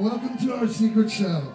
Welcome to our secret show.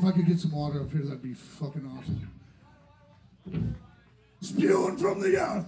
If I could get some water up here, that'd be fucking awesome. Spewing from the earth.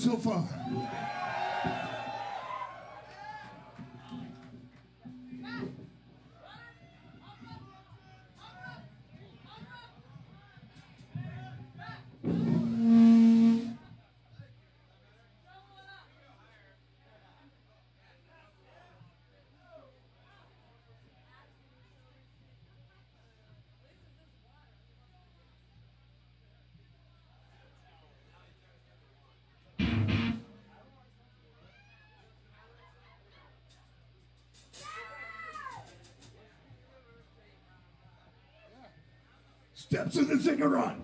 So far? Steps in the ziggurat.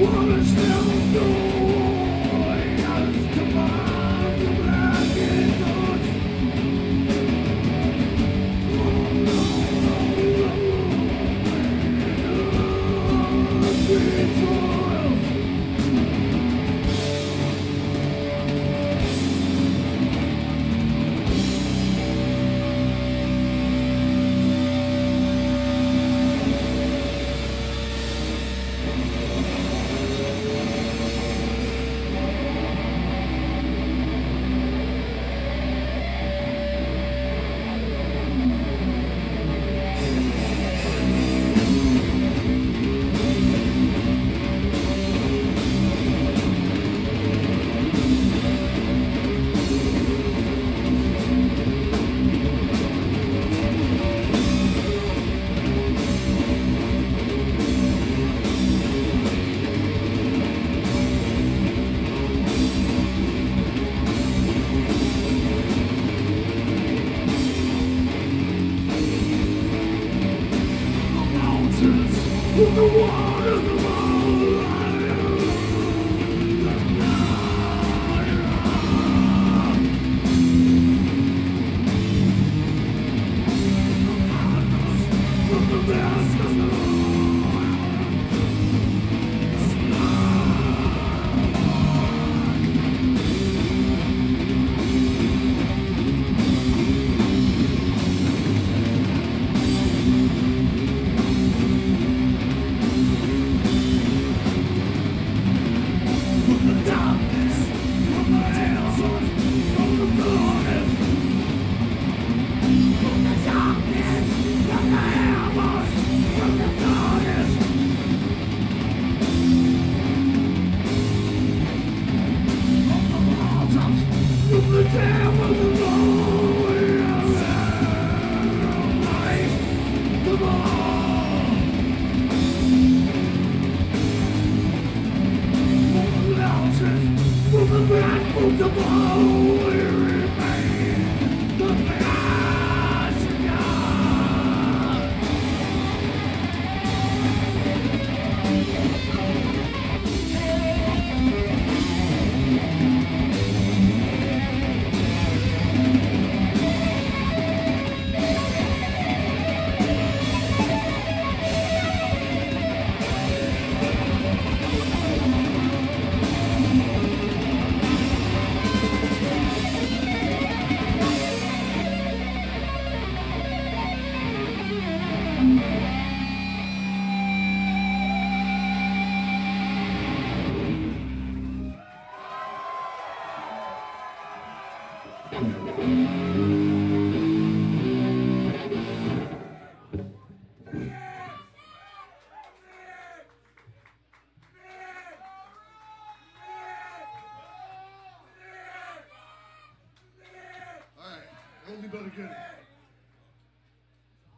What is now known?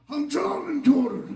I'm drowning daughters.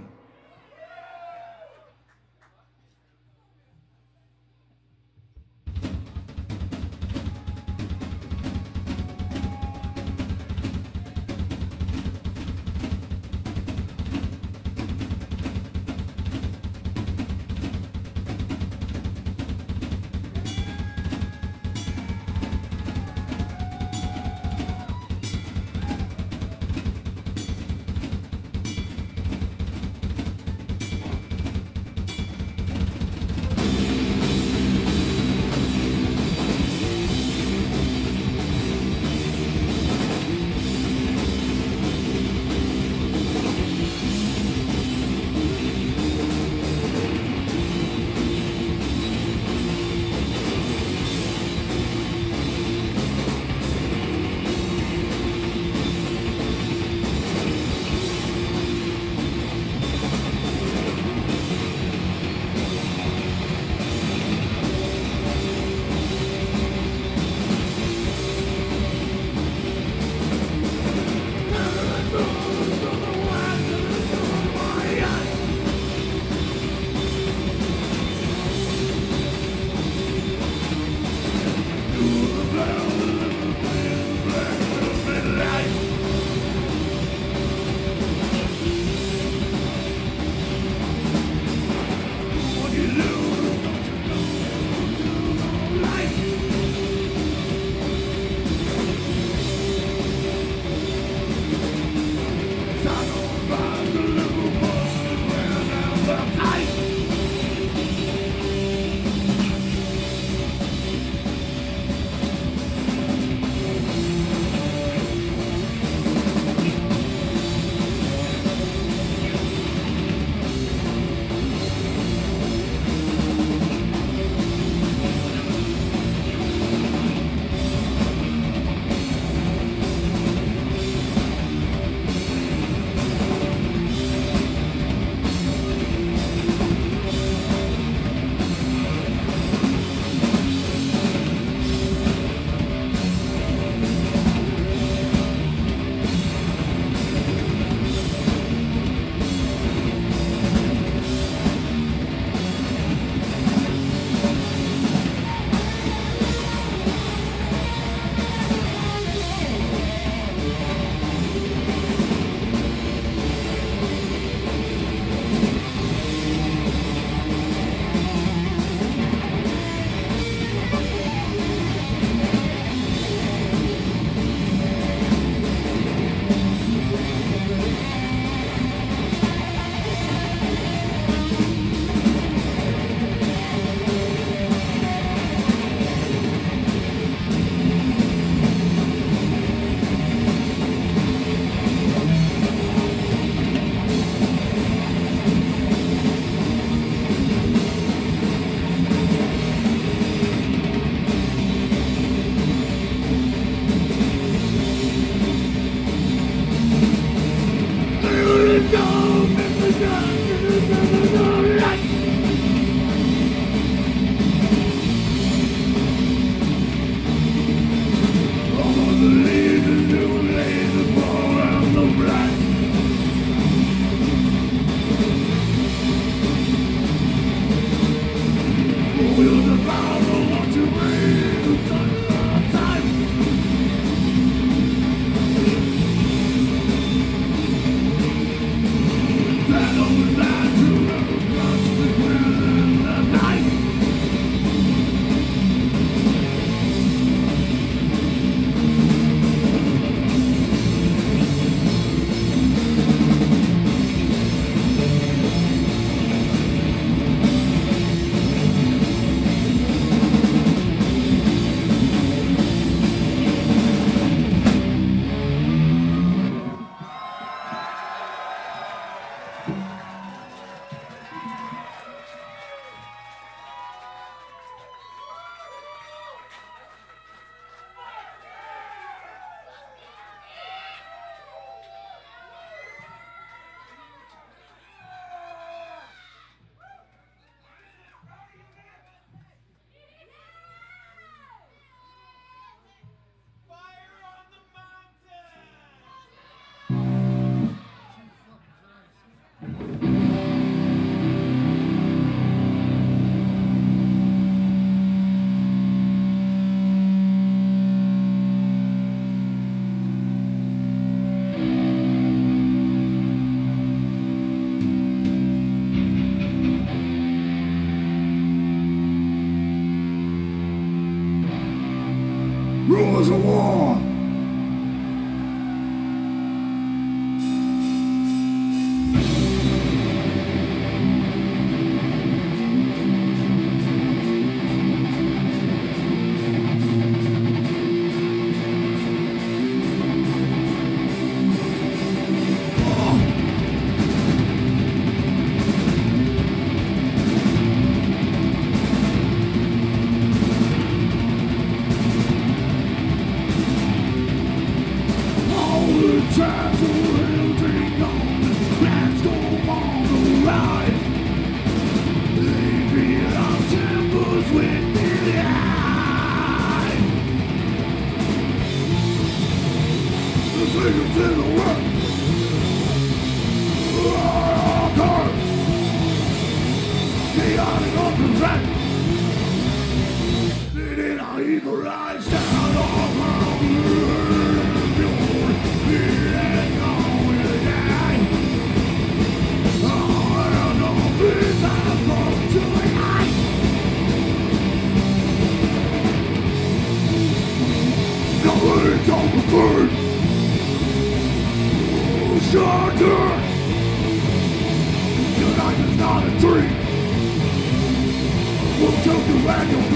was a war. burn! shattered. Your life is not a dream! We'll choke you and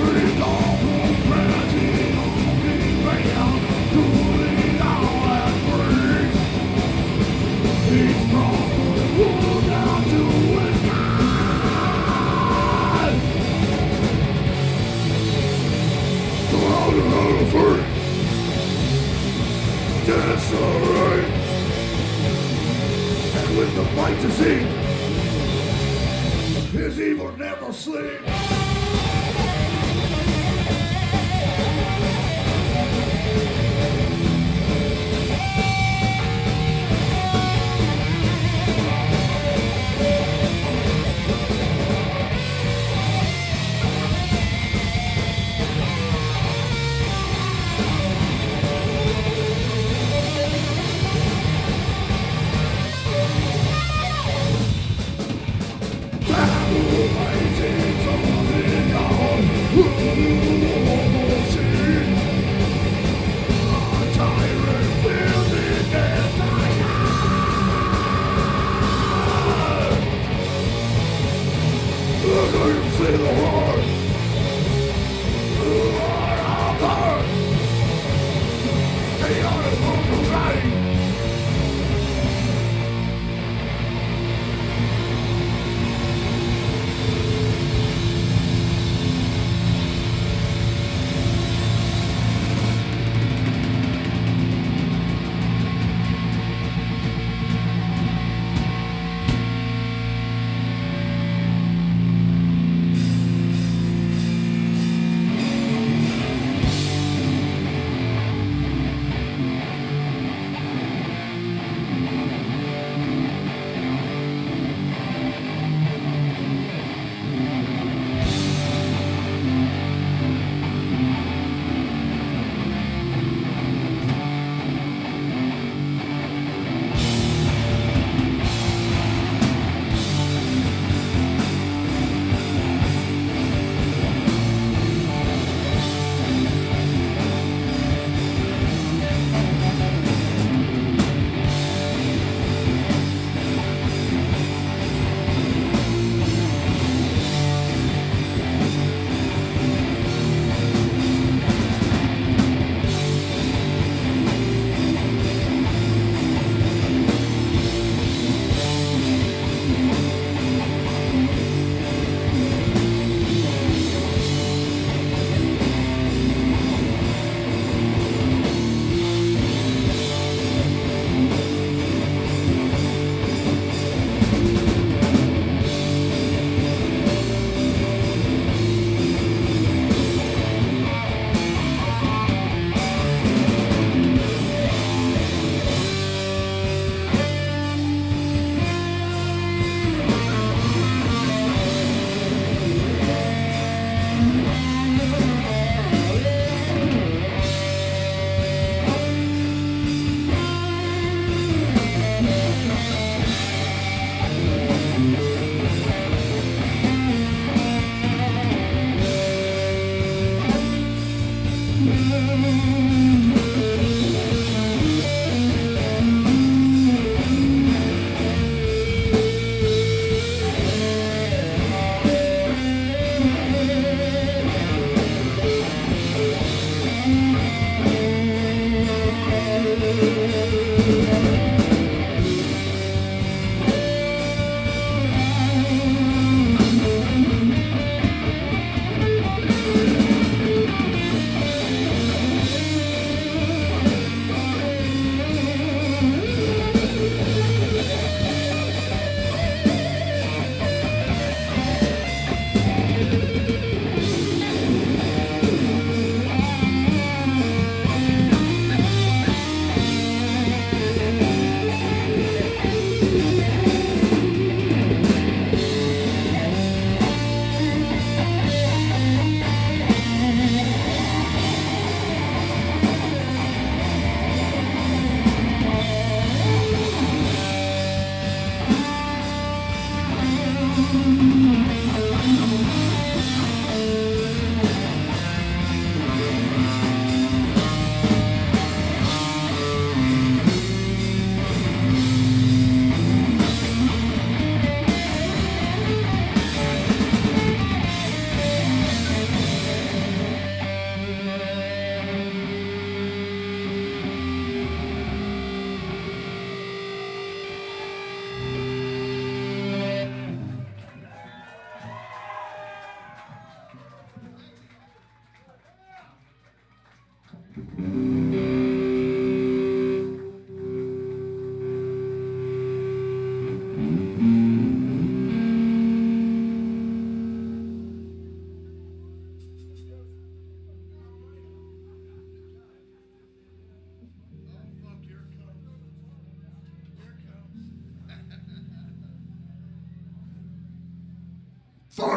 sleep.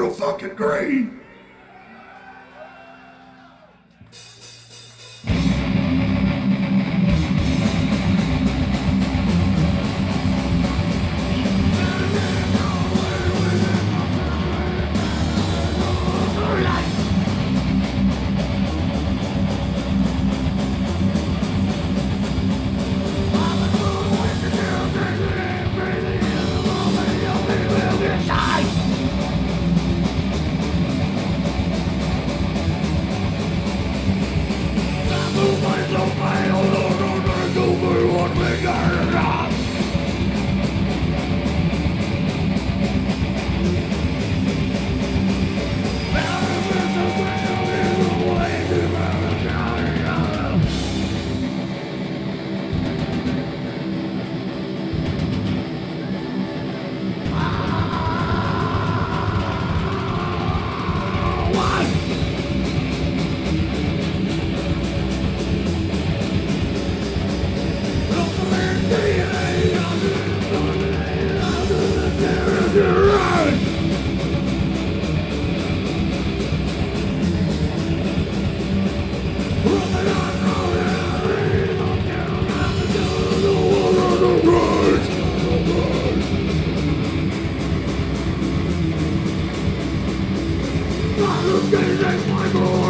Fucking green. You guys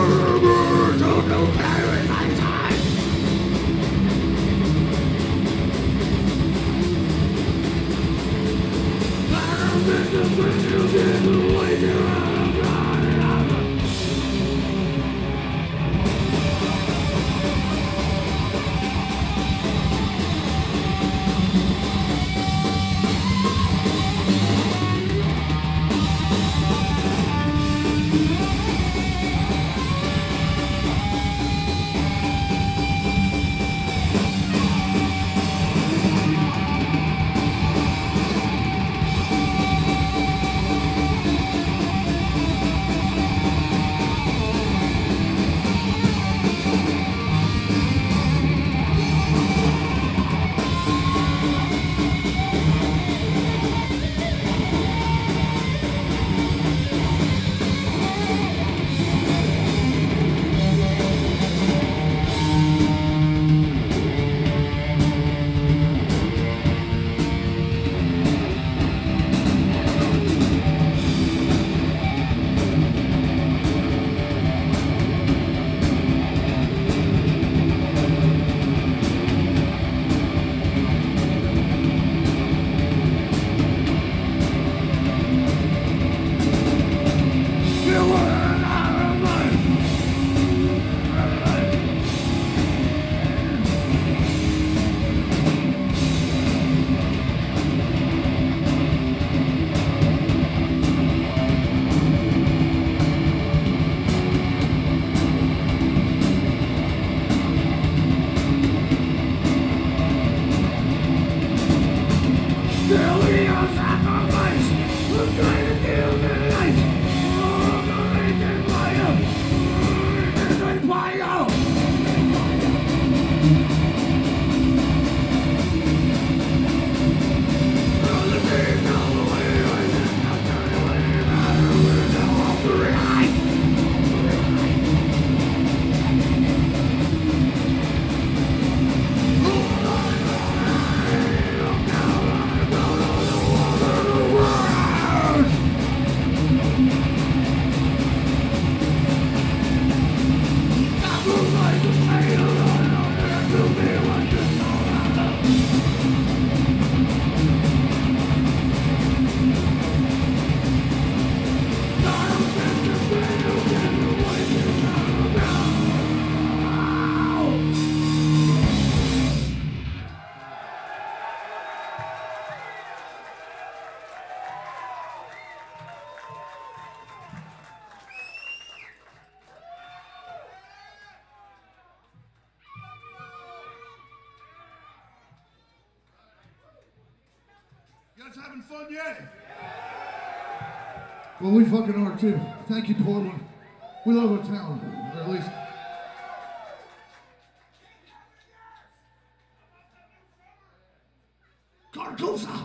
having fun yet? Well, we fucking are too. Thank you, Portland. We love our town, or at least. Carcosa!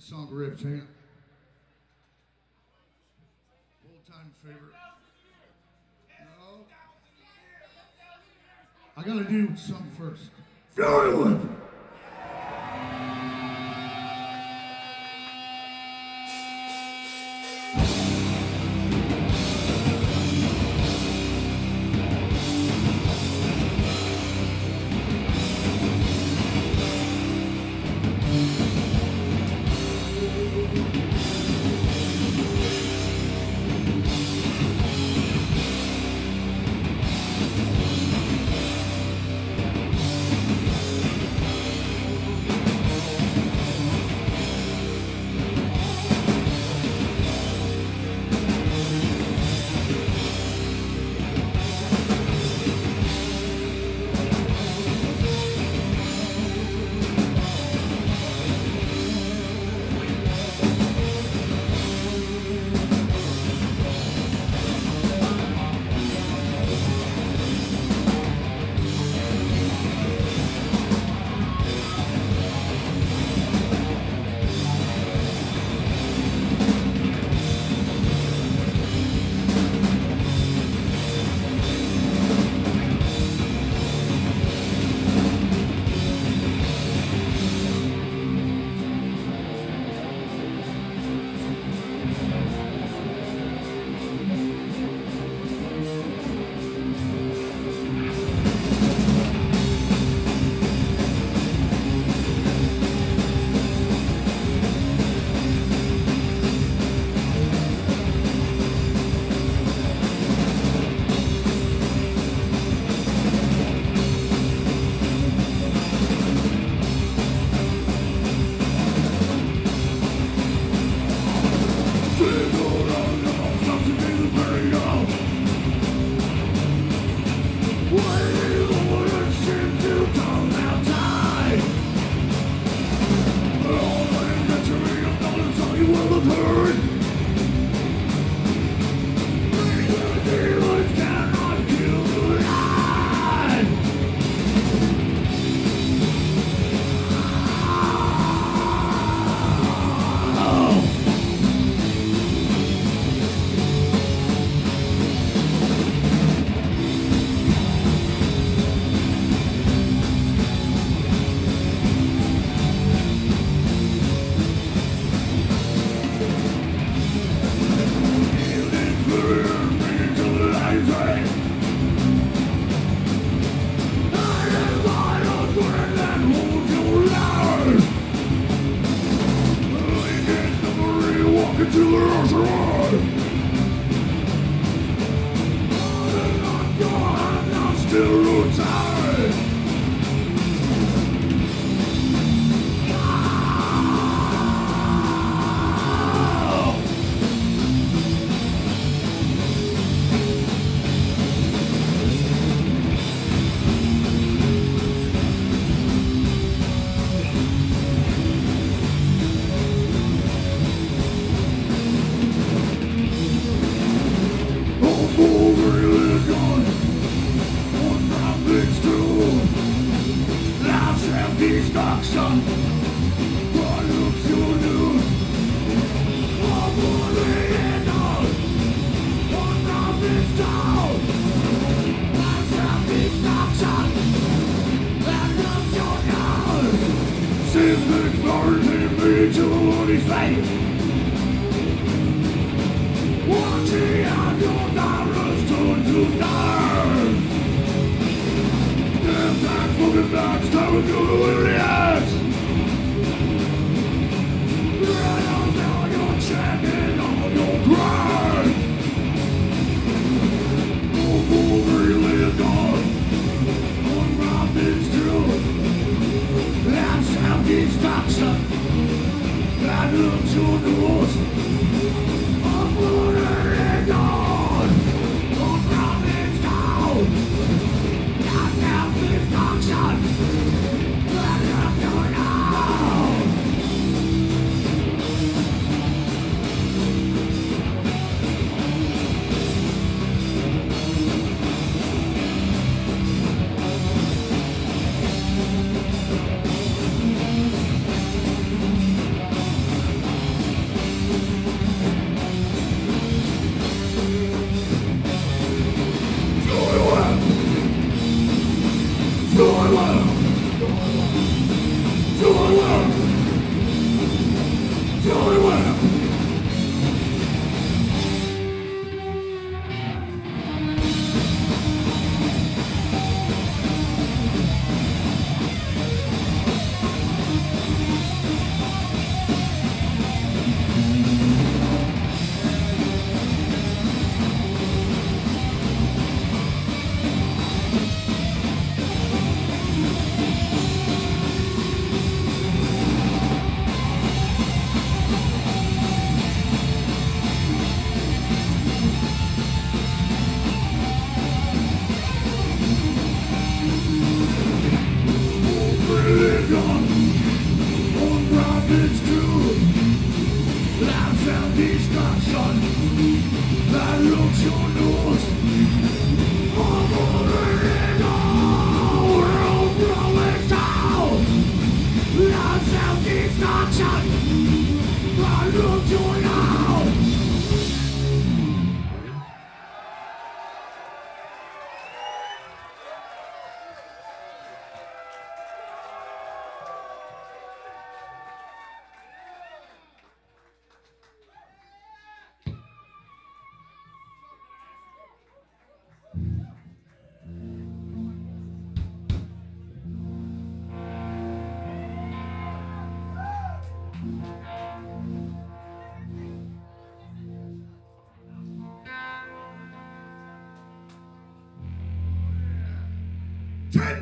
Song Ripped Hand. Old time favorite. No. I gotta do something first. Whip!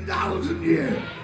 Thousand years.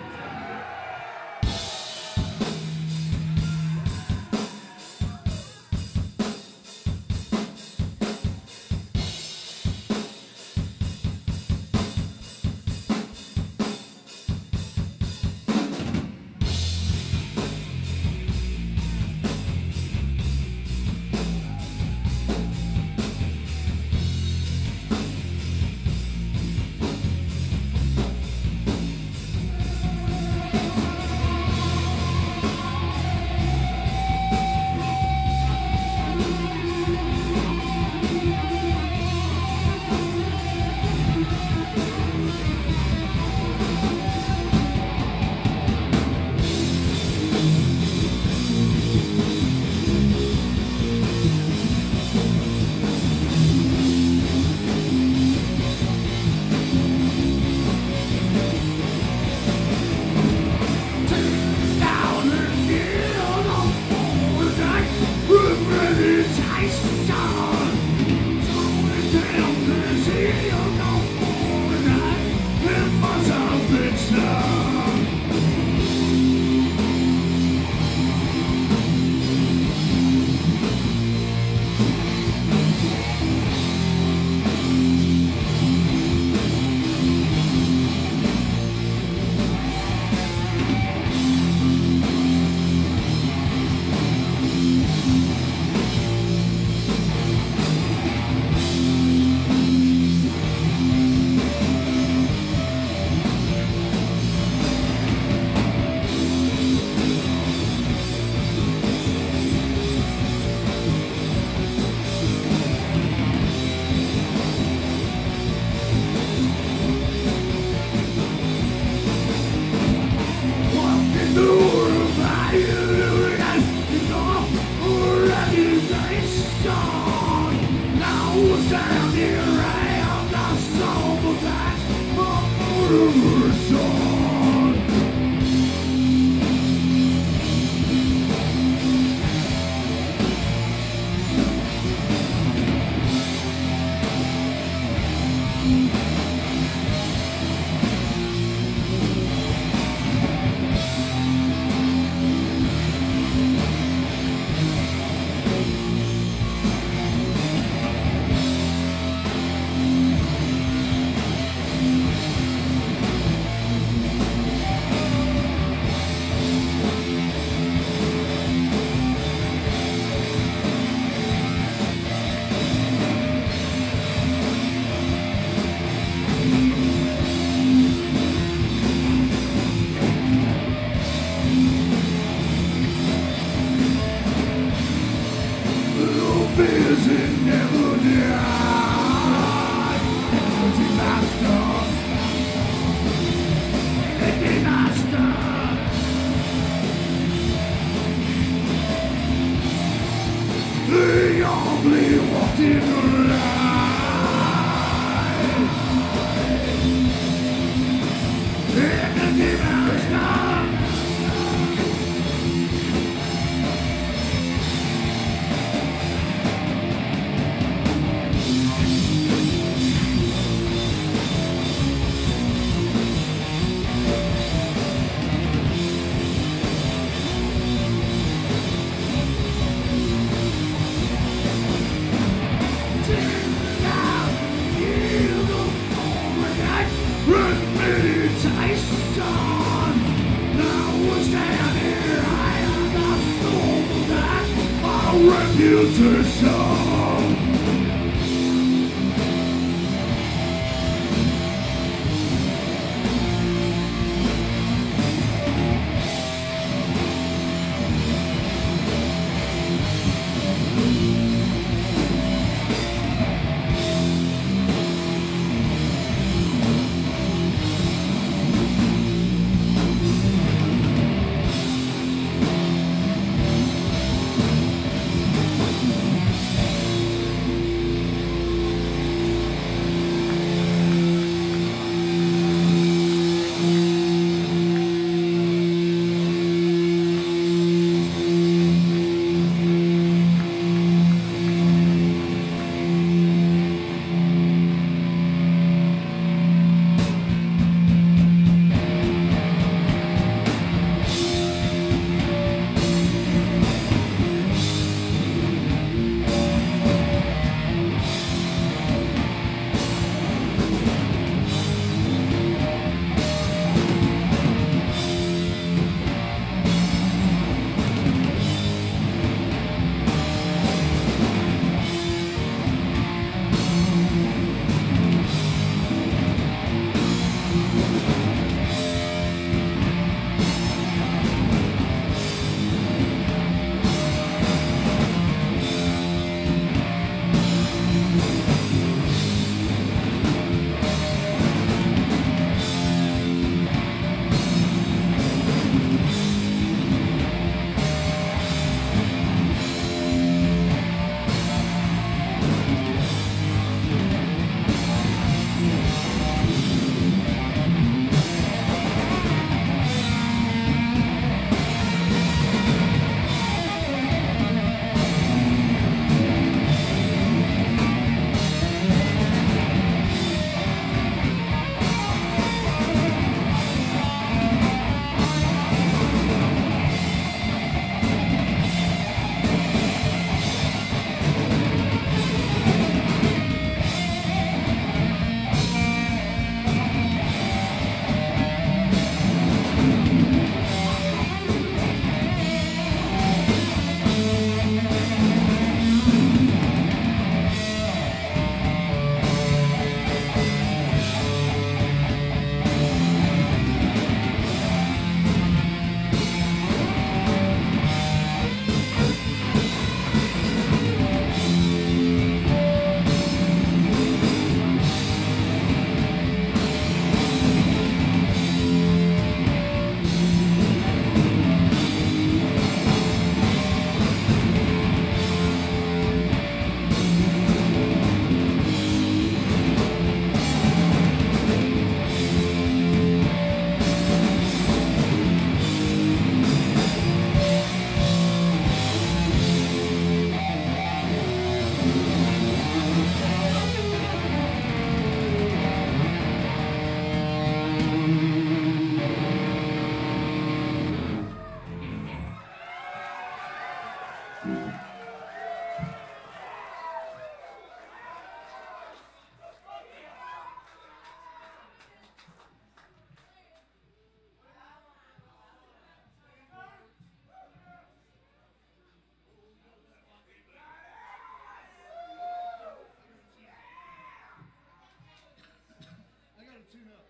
tune up.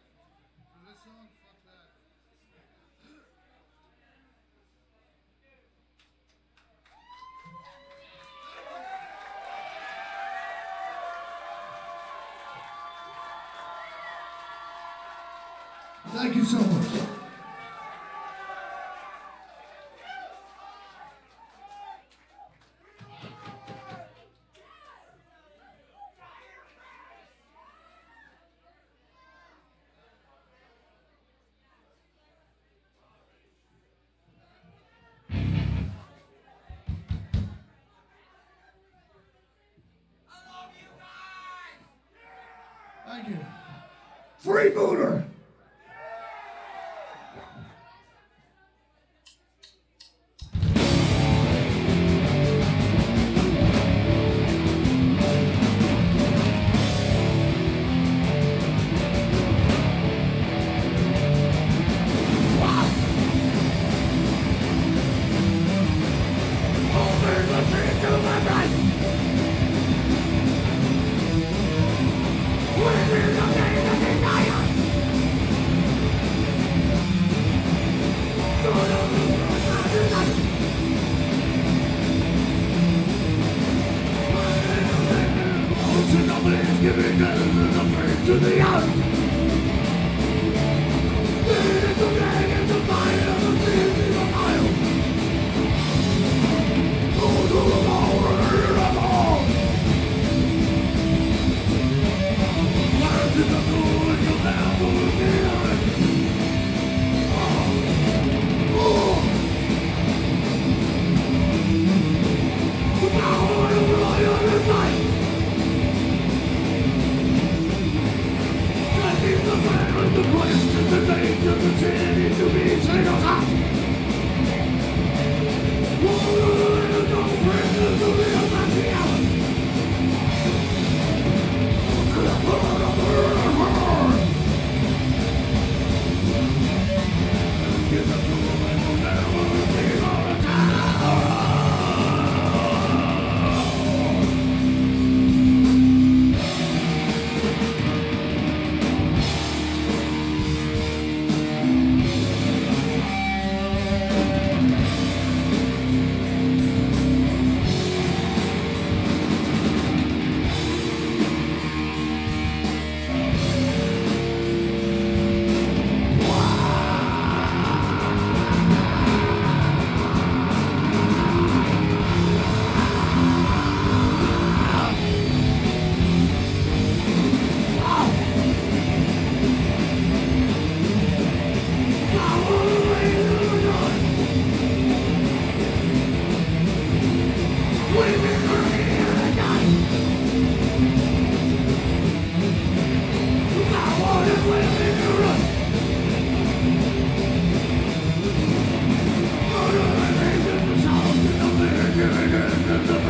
For this song, fuck that. Thank you so much. To no, no.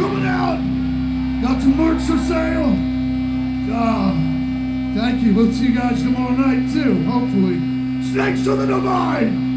Coming out. Got some merch for sale. Uh, thank you. We'll see you guys tomorrow night too, hopefully. Snakes to the divine!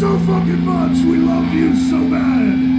So fucking much. We love you so bad.